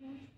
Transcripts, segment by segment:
Yeah.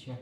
Че?